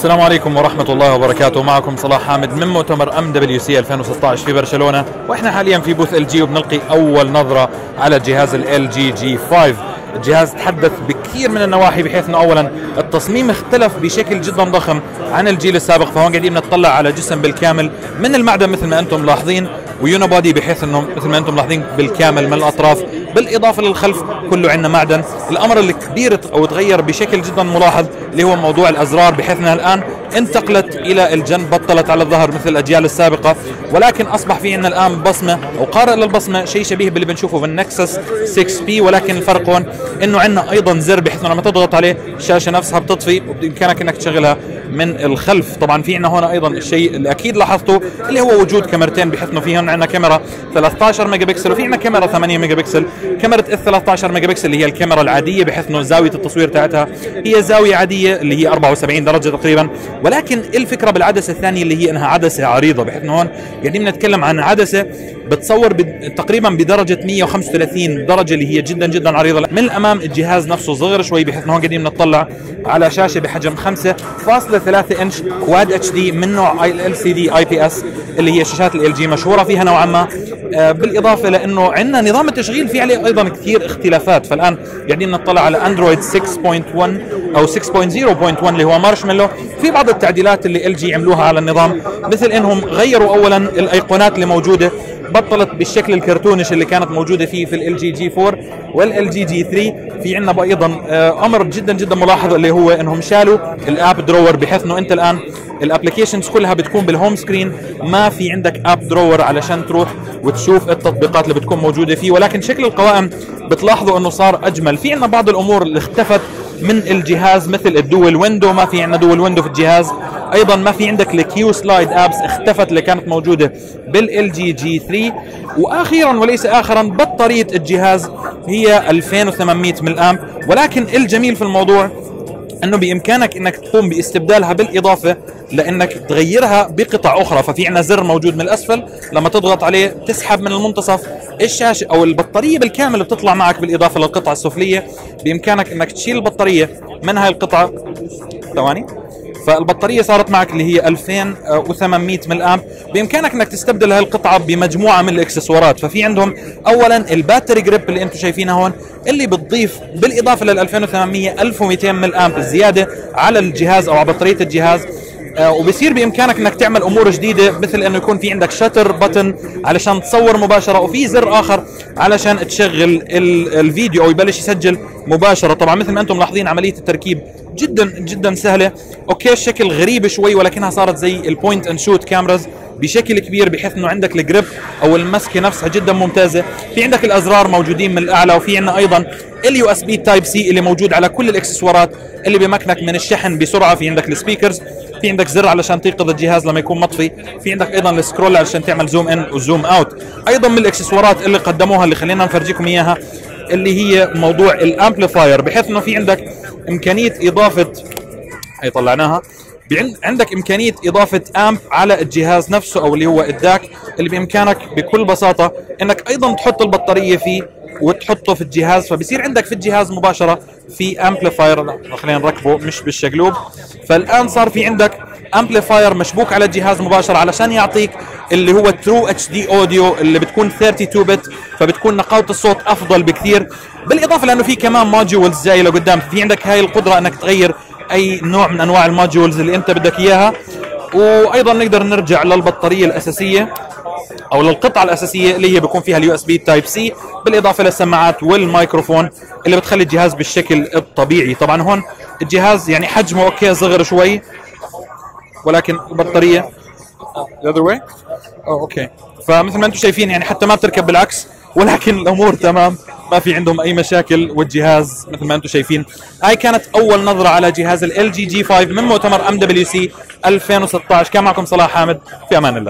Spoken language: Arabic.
السلام عليكم ورحمة الله وبركاته. معكم صلاح حامد من مؤتمر MWC 2016 في برشلونة. وإحنا حاليا في booth LG وبنلقي أول نظرة على جهاز LG G 5 الجهاز تحدث بكثير من النواحي بحيث إنه اولا التصميم اختلف بشكل جدا ضخم عن الجيل السابق فهون قاعدين نطلع على جسم بالكامل من المعدن مثل ما أنتم ملاحظين. ويونو بحيث انه مثل ما أنتم ملاحظين بالكامل من الأطراف بالإضافة للخلف كله عندنا معدن. الأمر الكبير أو تغير بشكل جدا ملاحظ اللي هو موضوع الأزرار بحيث إنها الآن انتقلت إلى الجنب بطلت على الظهر مثل الأجيال السابقة. ولكن أصبح في عندنا الآن بصمة أو قارئ للبصمة شيء شبيه باللي بنشوفه بالنكسس 6 بي ولكن الفرق هون إنه عندنا أيضا زر بحيث لما تضغط عليه الشاشة نفسها بتطفي وبإمكانك إنك تشغلها من الخلف. طبعا في عندنا هون أيضا الشيء اللي أكيد لاحظته اللي هو وجود كاميرتين بحيث إنه في هون عندنا كاميرا 13 ميجا بكسل وفي عندنا كاميرا 8 ميجا بكسل كاميرا ال 13 ميجا بكسل اللي هي الكاميرا العادية بحيث إنه زاوية التصوير تاعتها هي زاوية عادية اللي هي 74 درجة تقريبا. ولكن الفكرة بالعدسة الثانية اللي هي إنها عدسة عريضة بحيث إنه هون قاعدين نتكلم عن عدسة بتصور تقريبا بدرجة 135 درجة اللي هي جدا جدا عريضة. من الأمام الجهاز نفسه صغير شوي بحيث إنه هون قاعدين نطلع على شاشة بحجم 5.3 إنش Quad HD من نوع ال سي دي آي بي إس اللي هي شاشات ال جي مشهورة فيها. نوعا ما. آه، بالإضافة لأنه عندنا نظام التشغيل في عليه أيضا كثير اختلافات. فالآن قاعدين نطلع على اندرويد 6.1 أو 6.0.1 اللي هو مارشميلو في بعض التعديلات اللي ال جي عملوها على النظام مثل إنهم غيروا اولا الأيقونات اللي موجودة بطلت بالشكل cartoonish اللي كانت موجودة فيه في ال جي جي 4 والال جي جي 3 في عندنا أيضا آه، أمر جدا جدا ملاحظ اللي هو إنهم شالوا ال app drawer بحيث إنه أنت الآن ال applications كلها بتكون بال home screen ما في عندك app drawer علشان تروح وتشوف التطبيقات اللي بتكون موجودة فيه. ولكن شكل القوائم بتلاحظوا إنه صار أجمل. في عندنا بعض الأمور اللي اختفت من الجهاز مثل ال dual window ما في عندنا dual window في الجهاز. أيضا ما في عندك ال QSlide apps اختفت اللي كانت موجودة بالال جي جي 3 وأخيرا وليس اخرا بطارية الجهاز هي 2800 ملي ولكن الجميل في الموضوع أنه بإمكانك إنك تقوم باستبدالها بالإضافة لأنك تغيرها بقطع أخرى. ففي عندنا زر موجود من الأسفل لما تضغط عليه تسحب من المنتصف. الشاشه أو البطارية بالكامل بتطلع معك بالإضافة للقطعة السفلية. بإمكانك إنك تشيل البطارية من هاي القطعة. ثواني. فالبطارية صارت معك اللي هي 2800 ملي بإمكانك إنك تستبدل هاي القطعه بمجموعة من الإكسسوارات. ففي عندهم اولا ال battery grip اللي أنتم شايفينها هون اللي بتضيف بالإضافة لل 2800 1200 ملي زيادة على الجهاز أو على بطارية الجهاز. وبصير بإمكانك إنك تعمل أمور جديدة مثل إنه يكون في عندك shutter button علشان تصور مباشرة وفي زر آخر علشان تشغل الفيديو أو يبلش يسجل مباشرة. طبعا مثل ما أنتم ملاحظين عملية التركيب جدا جدا سهلة. okay الشكل غريب شوي ولكنها صارت زي ال point and shoot cameras بشكل كبير بحيث إنه عندك ال grip أو المسكة نفسها جدا ممتازة. في عندك الأزرار موجودين من الأعلى وفي عندنا أيضا ال USB Type-C اللي موجود على كل الإكسسوارات اللي بيمكنك من الشحن بسرعة. في عندك ال speakers في عندك زر علشان تيقظ الجهاز لما يكون مطفي في عندك أيضا ال scroll علشان تعمل zoom in و zoom out أيضا من الإكسسوارات اللي قدموها اللي خلينا نفرجيكم إياها اللي هي موضوع ال amplifier بحيث إنه في عندك إمكانية إضافة هي طلعناها عندك إمكانية إضافة amp على الجهاز نفسه أو اللي هو ال DAC اللي بإمكانك بكل بساطة إنك أيضا تحط البطارية فيه وتحطه في الجهاز. فبصير عندك في الجهاز مباشرة في amplifier خلينا نركبه مش بالشقلوب. فالآن صار في عندك amplifier مشبوك على الجهاز مباشرة علشان يعطيك اللي هو true HD audio اللي بتكون 32 bit فبتكون نقاوه الصوت أفضل بكثير. بالإضافة لأنه في كمان modules جاي لقدام في عندك هاي القدرة إنك تغير أي نوع من أنواع ال modules اللي أنت بدك إياها. وأيضا نقدر نرجع للبطارية الأساسية أو للقطعة الأساسية اللي هي بيكون فيها ال USB Type-C بالإضافة للسماعات والميكروفون اللي بتخلي الجهاز بالشكل الطبيعي. طبعا هون الجهاز يعني حجمه okay صغر شوي ولكن البطارية way oh, okay فمثل ما أنتم شايفين يعني حتى ما بتركب بالعكس ولكن الأمور تمام. ما في عندهم أي مشاكل. والجهاز مثل ما أنتم شايفين هاي كانت أول نظرة على جهاز ال جي جي 5 من مؤتمر MWC 2016 كان معكم صلاح حامد. في أمان الله.